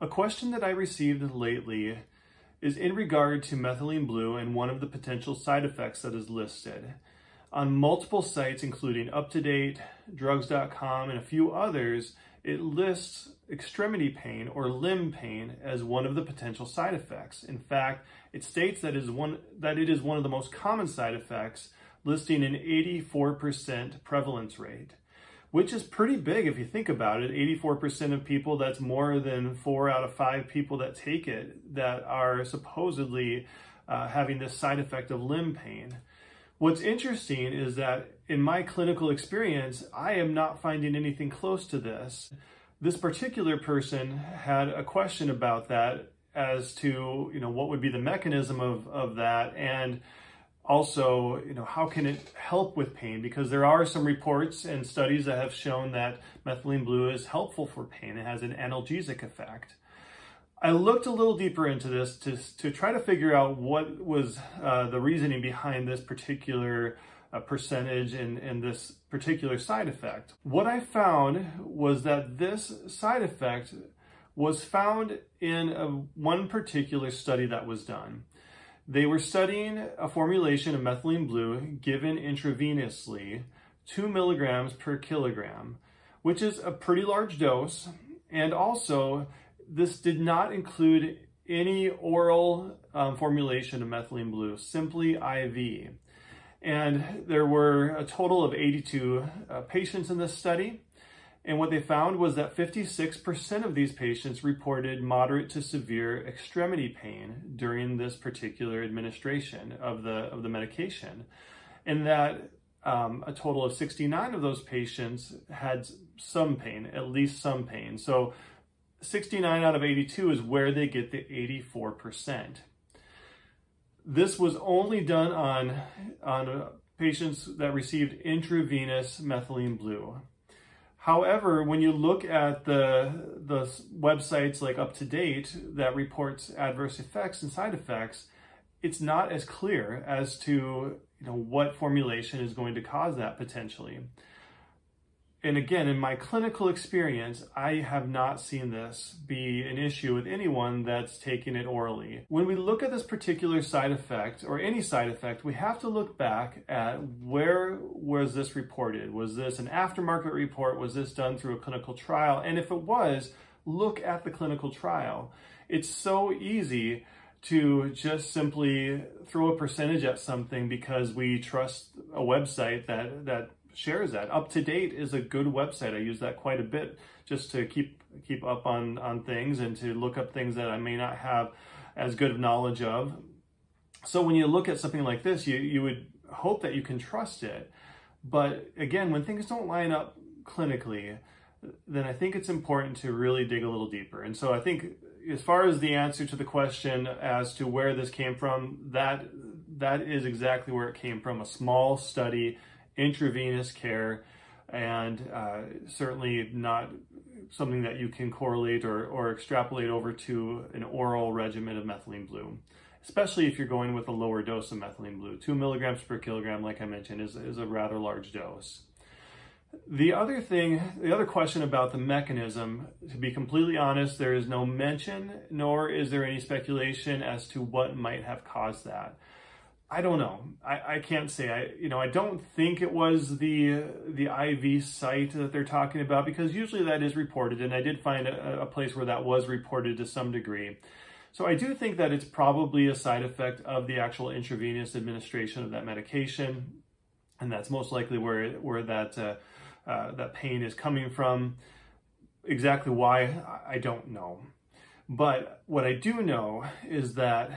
A question that I received lately is in regard to methylene blue and one of the potential side effects that is listed. On multiple sites, including UpToDate, drugs.com, and a few others, it lists extremity pain or limb pain as one of the potential side effects. In fact, it states that, is one, that it is one of the most common side effects, listing an 84% prevalence rate which is pretty big if you think about it. 84% of people, that's more than four out of five people that take it that are supposedly uh, having this side effect of limb pain. What's interesting is that in my clinical experience, I am not finding anything close to this. This particular person had a question about that as to, you know, what would be the mechanism of, of that and also, you know, how can it help with pain? Because there are some reports and studies that have shown that methylene blue is helpful for pain. It has an analgesic effect. I looked a little deeper into this to, to try to figure out what was uh, the reasoning behind this particular uh, percentage and, and this particular side effect. What I found was that this side effect was found in a, one particular study that was done. They were studying a formulation of methylene blue given intravenously, two milligrams per kilogram, which is a pretty large dose. And also, this did not include any oral um, formulation of methylene blue, simply IV. And there were a total of 82 uh, patients in this study. And what they found was that 56% of these patients reported moderate to severe extremity pain during this particular administration of the, of the medication. And that um, a total of 69 of those patients had some pain, at least some pain. So 69 out of 82 is where they get the 84%. This was only done on, on patients that received intravenous methylene blue. However, when you look at the, the websites like UpToDate that reports adverse effects and side effects, it's not as clear as to you know what formulation is going to cause that potentially and again, in my clinical experience, I have not seen this be an issue with anyone that's taking it orally. When we look at this particular side effect or any side effect, we have to look back at where was this reported? Was this an aftermarket report? Was this done through a clinical trial? And if it was, look at the clinical trial. It's so easy to just simply throw a percentage at something because we trust a website that, that shares that. UpToDate is a good website. I use that quite a bit just to keep keep up on on things and to look up things that I may not have as good of knowledge of. So when you look at something like this, you you would hope that you can trust it. But again, when things don't line up clinically, then I think it's important to really dig a little deeper. And so I think as far as the answer to the question as to where this came from, that that is exactly where it came from, a small study intravenous care and uh, certainly not something that you can correlate or, or extrapolate over to an oral regimen of methylene blue, especially if you're going with a lower dose of methylene blue. Two milligrams per kilogram, like I mentioned, is, is a rather large dose. The other thing, the other question about the mechanism, to be completely honest, there is no mention, nor is there any speculation as to what might have caused that. I don't know. I, I can't say. I you know I don't think it was the the IV site that they're talking about because usually that is reported, and I did find a, a place where that was reported to some degree. So I do think that it's probably a side effect of the actual intravenous administration of that medication, and that's most likely where where that uh, uh, that pain is coming from. Exactly why I don't know, but what I do know is that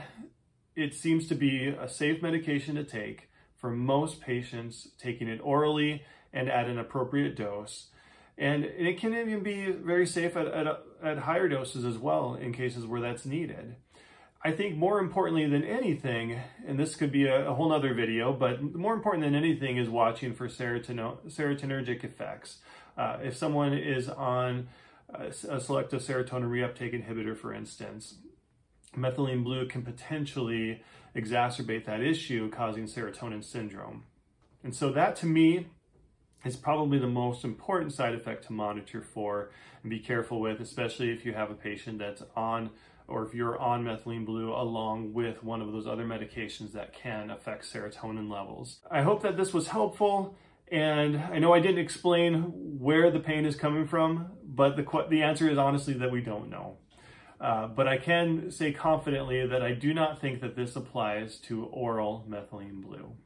it seems to be a safe medication to take for most patients taking it orally and at an appropriate dose. And it can even be very safe at, at, at higher doses as well in cases where that's needed. I think more importantly than anything, and this could be a, a whole nother video, but more important than anything is watching for serotonergic effects. Uh, if someone is on a, a selective serotonin reuptake inhibitor, for instance, methylene blue can potentially exacerbate that issue, causing serotonin syndrome. And so that to me is probably the most important side effect to monitor for and be careful with, especially if you have a patient that's on or if you're on methylene blue along with one of those other medications that can affect serotonin levels. I hope that this was helpful. And I know I didn't explain where the pain is coming from, but the, the answer is honestly that we don't know. Uh, but I can say confidently that I do not think that this applies to oral methylene blue.